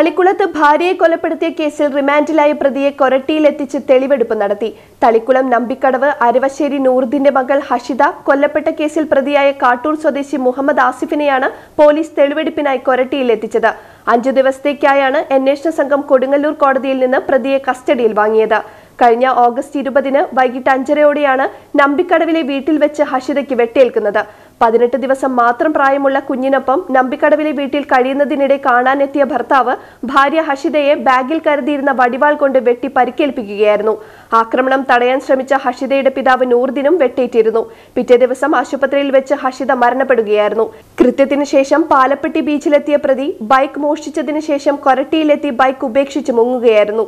തളിക്കുളത്ത് ഭാര്യയെ കൊലപ്പെടുത്തിയ കേസിൽ റിമാൻഡിലായ പ്രതിയെ കൊരട്ടിയിലെത്തിച്ച് തെളിവെടുപ്പ് നടത്തി. തളിക്കുളം നമ്പിക്കടവ് അരവശ്ശേരി നൂർദിന്റെ മകൾ ഹഷിത കൊല്ലപ്പെട്ട കേസിൽ പ്രതിയായ കാട്ടൂർ സ്വദേശി മുഹമ്മദ് ആസിഫിനെയാണ് പോലീസ് തെളിവെടുപ്പിനായി കൊരട്ടിയിലെത്തിച്ചത്. അഞ്ചു ദിവസത്തേക്കായാണ് അന്വേഷണ സംഘം കൊടുങ്ങല്ലൂർ കോടതിയിൽ നിന്ന് പ്രതിയെ കസ്റ്റഡിയിൽ വാങ്ങിയത്. കഴിഞ്ഞ ഓഗസ്റ്റ് ഇരുപതിന് വൈകിട്ട് അഞ്ചരയോടെയാണ് നമ്പിക്കടവിലെ വീട്ടിൽ വെച്ച് ഹഷിതയ്ക്ക് വെട്ടേൽക്കുന്നത്. പതിനെട്ട് ദിവസം മാത്രം പ്രായമുള്ള കുഞ്ഞിനൊപ്പം നമ്പിക്കടവിലെ വീട്ടിൽ കഴിയുന്നതിനിടെ കാണാനെത്തിയ ഭർത്താവ് ഭാര്യ ഹഷിതയെ ബാഗിൽ കരുതിയിരുന്ന വടിവാൾ കൊണ്ട് വെട്ടി പരിക്കേൽപ്പിക്കുകയായിരുന്നു. ആക്രമണം തടയാൻ ശ്രമിച്ച ഹഷിതയുടെ പിതാവ് നൂർദിനും വെട്ടേറ്റിരുന്നു പിറ്റേ ദിവസം ആശുപത്രിയിൽ വെച്ച് ഹഷിത മരണപ്പെടുകയായിരുന്നു. കൃത്യത്തിന് ശേഷം പാലപ്പെട്ടി ബീച്ചിലെത്തിയ പ്രതി ബൈക്ക് മോഷ്ടിച്ചതിനു ശേഷം കൊരട്ടിയിലെത്തി ബൈക്ക് ഉപേക്ഷിച്ച് മുങ്ങുകയായിരുന്നു.